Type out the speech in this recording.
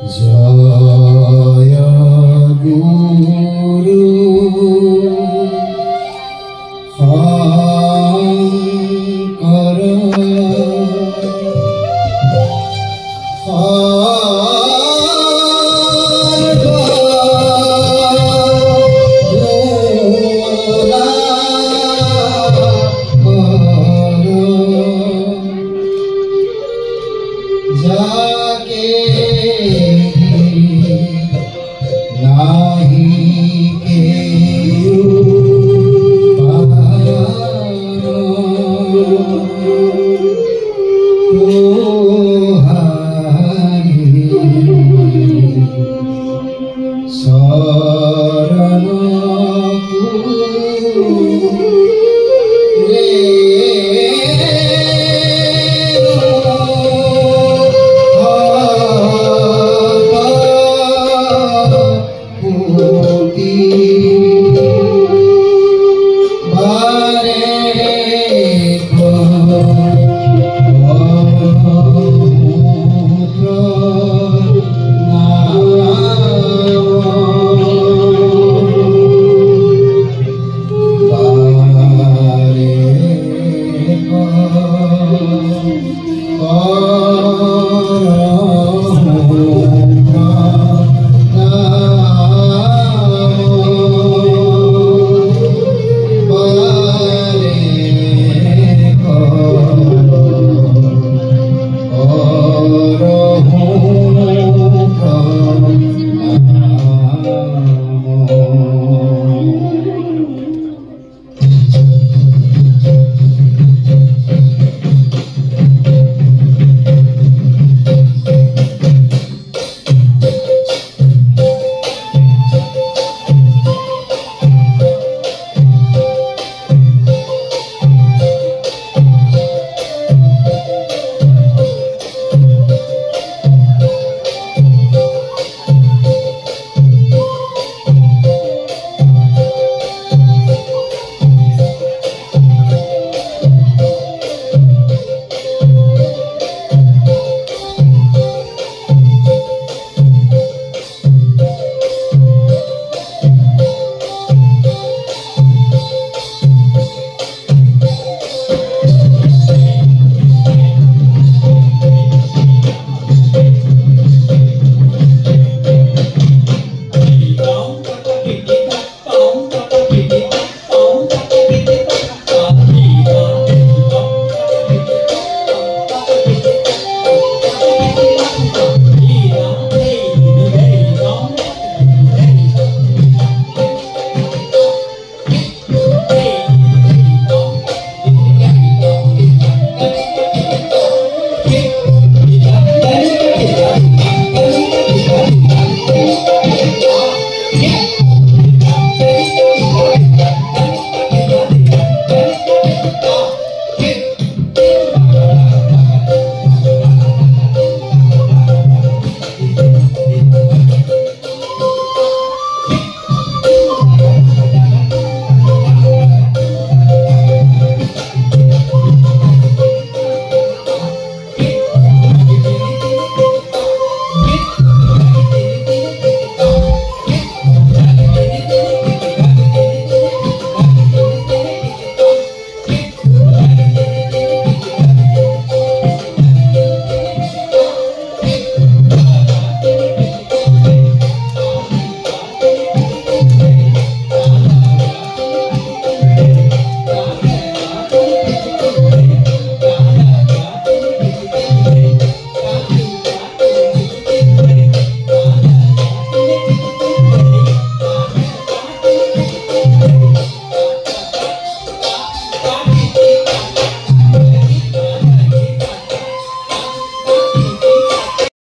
Jaya Guru Hankara Hey.